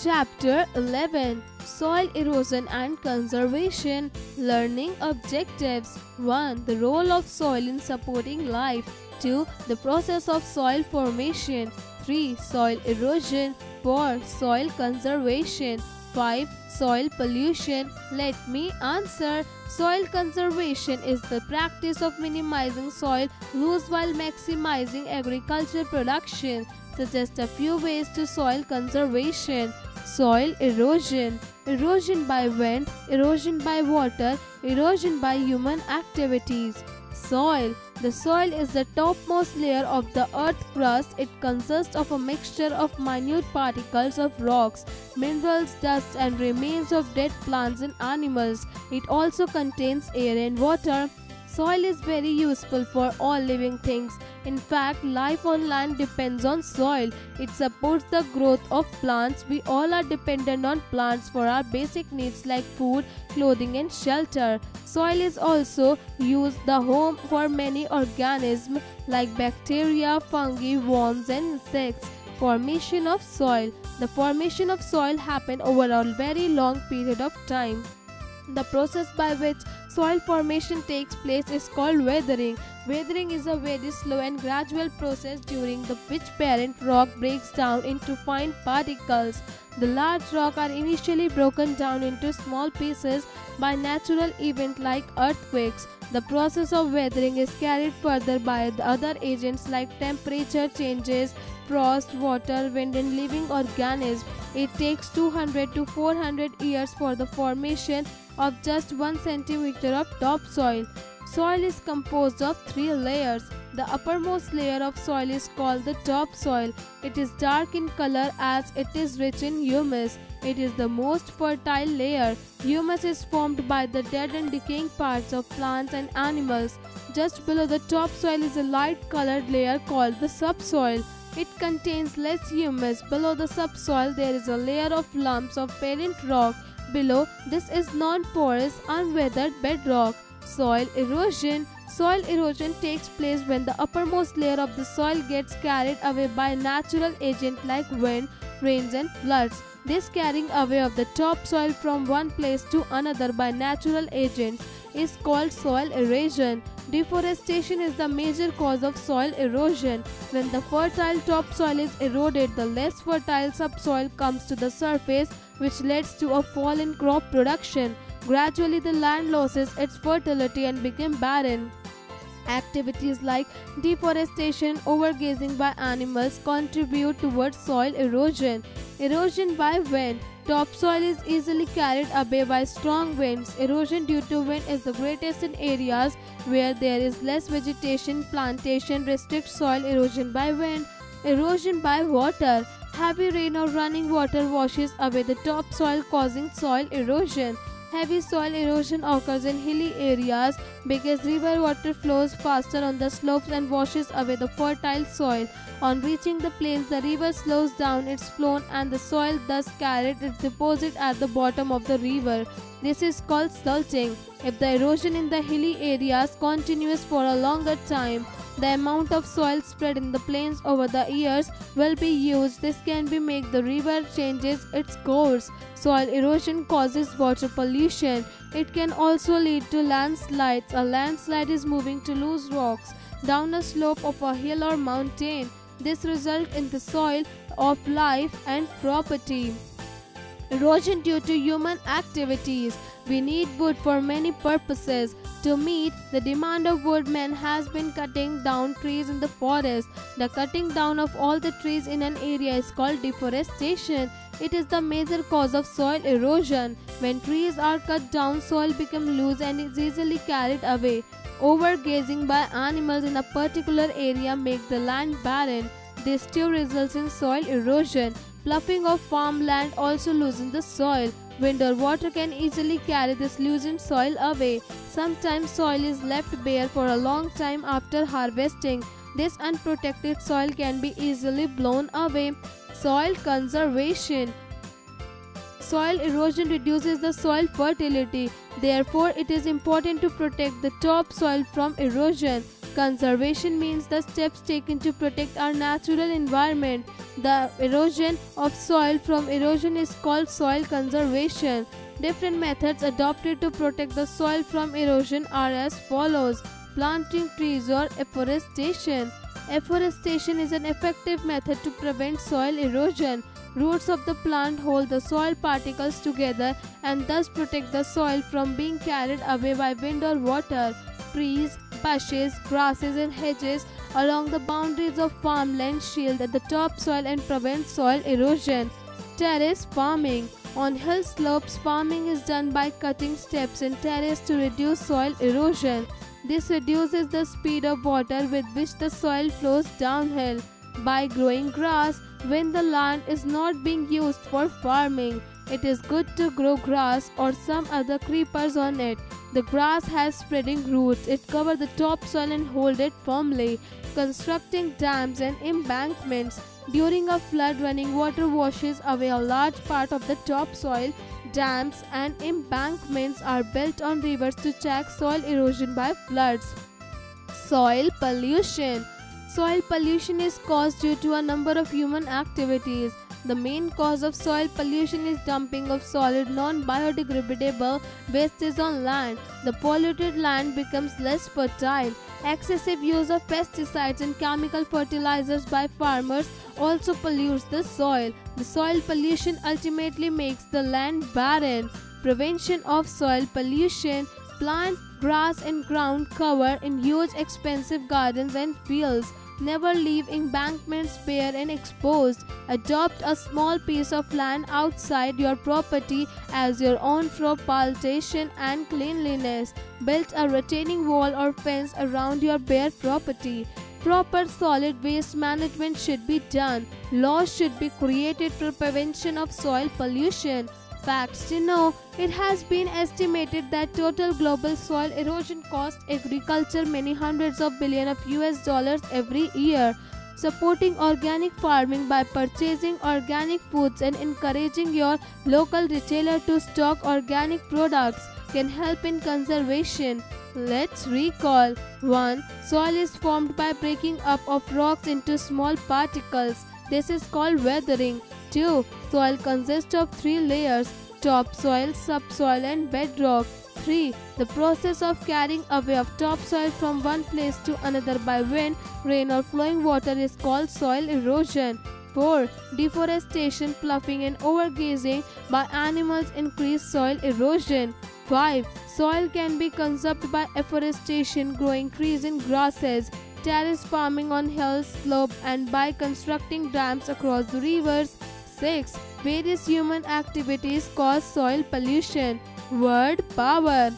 Chapter 11 Soil Erosion and Conservation Learning Objectives 1. The role of soil in supporting life 2. The process of soil formation 3. Soil erosion 4. Soil conservation 5. Soil pollution Let me answer. Soil conservation is the practice of minimizing soil loss while maximizing agricultural production. Suggest a few ways to soil conservation. Soil erosion, erosion by wind, erosion by water, erosion by human activities. Soil The soil is the topmost layer of the earth crust. It consists of a mixture of minute particles of rocks, minerals, dust, and remains of dead plants and animals. It also contains air and water. Soil is very useful for all living things. In fact, life on land depends on soil. It supports the growth of plants. We all are dependent on plants for our basic needs like food, clothing, and shelter. Soil is also used the home for many organisms like bacteria, fungi, worms, and insects. Formation of soil The formation of soil happens over a very long period of time. The process by which soil formation takes place is called weathering. Weathering is a very slow and gradual process during the which parent rock breaks down into fine particles. The large rock are initially broken down into small pieces by natural event like earthquakes. The process of weathering is carried further by the other agents like temperature changes, frost, water, wind and living organisms. It takes 200 to 400 years for the formation of just 1 centimeter of topsoil. Soil is composed of three layers. The uppermost layer of soil is called the topsoil. It is dark in color as it is rich in humus. It is the most fertile layer. Humus is formed by the dead and decaying parts of plants and animals. Just below the topsoil is a light colored layer called the subsoil. It contains less humus. Below the subsoil, there is a layer of lumps of parent rock. Below, this is non-porous, unweathered bedrock. Soil erosion Soil erosion takes place when the uppermost layer of the soil gets carried away by natural agent like wind, rains and floods. This carrying away of the topsoil from one place to another by natural agents is called soil erosion. Deforestation is the major cause of soil erosion. When the fertile topsoil is eroded, the less fertile subsoil comes to the surface which leads to a fall in crop production. Gradually, the land loses its fertility and becomes barren. Activities like deforestation, overgrazing by animals contribute towards soil erosion. Erosion by wind. Topsoil is easily carried away by strong winds. Erosion due to wind is the greatest in areas where there is less vegetation. Plantation restricts soil erosion by wind. Erosion by water. Heavy rain or running water washes away the topsoil causing soil erosion. Heavy soil erosion occurs in hilly areas because river water flows faster on the slopes and washes away the fertile soil. On reaching the plains, the river slows down its flow and the soil thus carried is deposited at the bottom of the river. This is called silting. If the erosion in the hilly areas continues for a longer time, the amount of soil spread in the plains over the years will be used. This can be make the river changes its course. Soil erosion causes water pollution. It can also lead to landslides. A landslide is moving to loose rocks down a slope of a hill or mountain. This results in the soil of life and property. Erosion due to human activities. We need wood for many purposes. To meet the demand of wood, man has been cutting down trees in the forest. The cutting down of all the trees in an area is called deforestation. It is the major cause of soil erosion. When trees are cut down, soil becomes loose and is easily carried away. Overgrazing by animals in a particular area make the land barren. This too results in soil erosion. Ploughing of farmland also loosens the soil. Wind or water can easily carry this loosened soil away. Sometimes soil is left bare for a long time after harvesting. This unprotected soil can be easily blown away. Soil conservation Soil erosion reduces the soil fertility. Therefore, it is important to protect the topsoil from erosion. Conservation means the steps taken to protect our natural environment. The erosion of soil from erosion is called soil conservation. Different methods adopted to protect the soil from erosion are as follows planting trees or afforestation. Afforestation is an effective method to prevent soil erosion. Roots of the plant hold the soil particles together and thus protect the soil from being carried away by wind or water. Trees, bushes, grasses, and hedges along the boundaries of farmland shield the topsoil and prevent soil erosion. Terrace farming. On hill slopes, farming is done by cutting steps in terrace to reduce soil erosion. This reduces the speed of water with which the soil flows downhill. By growing grass, when the land is not being used for farming, it is good to grow grass or some other creepers on it. The grass has spreading roots. It covers the topsoil and hold it firmly. Constructing dams and embankments. During a flood, running water washes away a large part of the topsoil. Dams and embankments are built on rivers to check soil erosion by floods. Soil pollution. Soil pollution is caused due to a number of human activities. The main cause of soil pollution is dumping of solid non-biodegradable wastes on land. The polluted land becomes less fertile. Excessive use of pesticides and chemical fertilizers by farmers also pollutes the soil. The soil pollution ultimately makes the land barren. Prevention of soil pollution Plant grass and ground cover in huge expensive gardens and fields. Never leave embankments bare and exposed. Adopt a small piece of land outside your property as your own for plantation and cleanliness. Build a retaining wall or fence around your bare property. Proper solid waste management should be done. Laws should be created for prevention of soil pollution. Facts to know it has been estimated that total global soil erosion costs agriculture many hundreds of billion of US dollars every year. Supporting organic farming by purchasing organic foods and encouraging your local retailer to stock organic products can help in conservation. Let's recall 1. Soil is formed by breaking up of rocks into small particles. This is called weathering. 2. Soil consists of three layers topsoil, subsoil, and bedrock. 3. The process of carrying away of topsoil from one place to another by wind, rain, or flowing water is called soil erosion. 4. Deforestation, ploughing, and overgrazing by animals increase soil erosion. 5. Soil can be conserved by afforestation, growing trees and grasses, terrace farming on hills, slope, and by constructing dams across the rivers. 6. Various human activities cause soil pollution. Word power.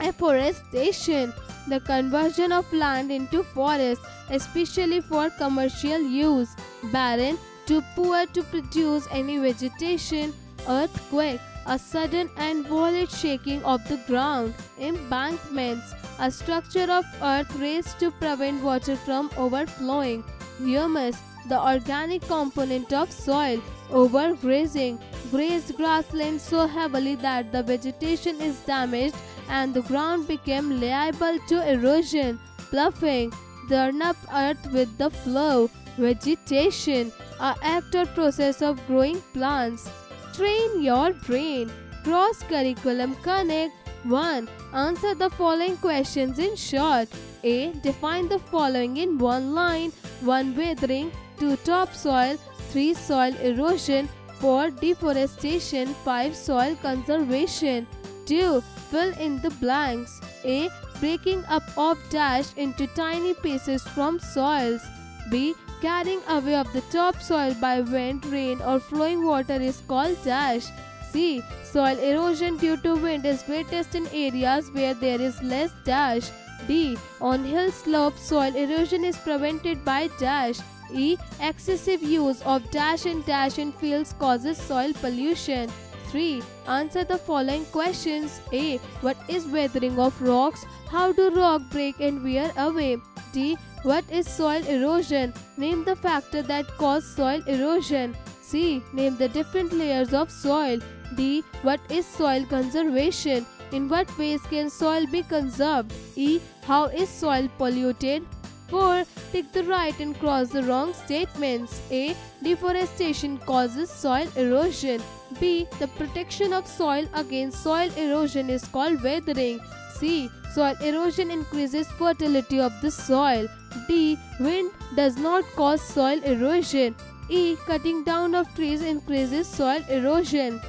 Afforestation. The conversion of land into forest, especially for commercial use. Barren. Too poor to produce any vegetation. Earthquake. A sudden and violent shaking of the ground. Embankments. A structure of earth raised to prevent water from overflowing. Humus the organic component of soil. Overgrazing. Grazed grasslands so heavily that the vegetation is damaged and the ground became liable to erosion. Ploughing. Turn up earth with the flow. Vegetation. A act or process of growing plants. Train your brain. Cross curriculum connect. 1. Answer the following questions in short. A. Define the following in one line. 1. Weathering 2. Topsoil 3. Soil erosion 4. Deforestation 5. Soil conservation 2. Fill in the blanks A. Breaking up of dash into tiny pieces from soils B. Carrying away of the topsoil by wind, rain or flowing water is called dash C. Soil erosion due to wind is greatest in areas where there is less dash D. On hill slopes, soil erosion is prevented by dash E. Excessive use of dash and dash in fields causes soil pollution. 3. Answer the following questions. A. What is weathering of rocks? How do rock break and wear away? D. What is soil erosion? Name the factor that cause soil erosion. C. Name the different layers of soil. D. What is soil conservation? In what ways can soil be conserved? E. How is soil polluted? 4. Tick the right and cross the wrong statements. A. Deforestation causes soil erosion. B. The protection of soil against soil erosion is called weathering. C. Soil erosion increases fertility of the soil. D. Wind does not cause soil erosion. E. Cutting down of trees increases soil erosion.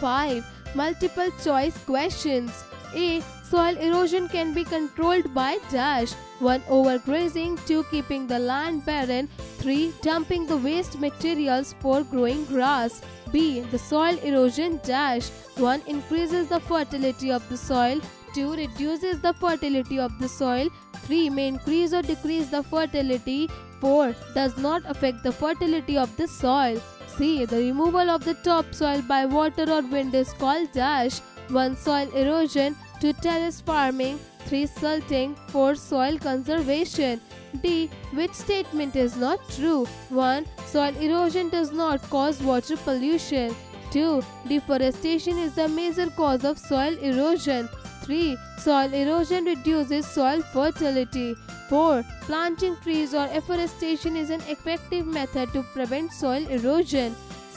5. Multiple choice questions. A. Soil erosion can be controlled by dash 1. Overgrazing 2. Keeping the land barren 3. Dumping the waste materials for growing grass B. The soil erosion dash 1. Increases the fertility of the soil 2. Reduces the fertility of the soil 3. May increase or decrease the fertility 4. Does not affect the fertility of the soil C. The removal of the topsoil by water or wind is called dash 1. Soil erosion 2. Terrace farming 3. Silting 4. Soil conservation D. Which statement is not true? 1. Soil erosion does not cause water pollution 2. Deforestation is the major cause of soil erosion 3. Soil erosion reduces soil fertility 4. Planting trees or afforestation is an effective method to prevent soil erosion.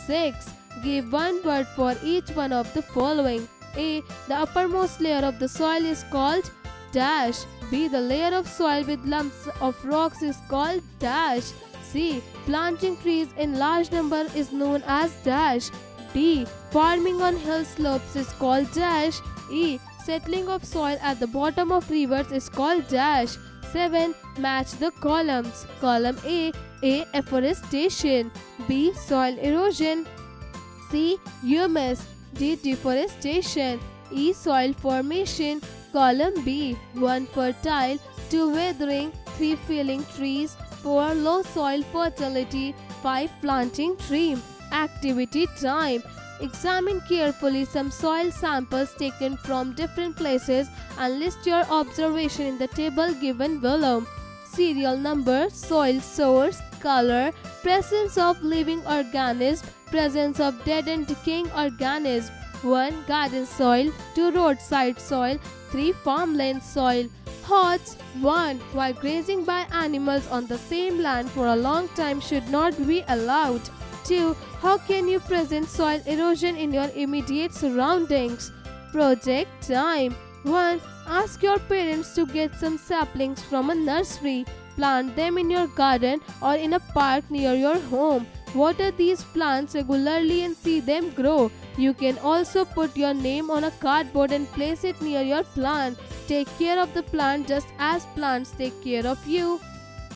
6. Give one word for each one of the following. A. The uppermost layer of the soil is called dash. B. The layer of soil with lumps of rocks is called dash. C. Planting trees in large number is known as dash. D. Farming on hill slopes is called dash. E. Settling of soil at the bottom of rivers is called dash. 7. Match the columns. Column A. A. Afforestation. B. Soil erosion. C. Humus. D. Deforestation. E. Soil formation. Column B. 1. Fertile. 2. Weathering. 3. Filling trees. 4. Low soil fertility. 5. Planting tree. Activity time. Examine carefully some soil samples taken from different places and list your observation in the table given below. Serial number, soil source, color, presence of living organism, presence of dead and decaying organism. 1. Garden soil 2. Roadside soil 3. Farmland soil Hots 1. While grazing by animals on the same land for a long time should not be allowed. 2. How can you prevent soil erosion in your immediate surroundings? Project time 1. Ask your parents to get some saplings from a nursery. Plant them in your garden or in a park near your home. Water these plants regularly and see them grow. You can also put your name on a cardboard and place it near your plant. Take care of the plant just as plants take care of you.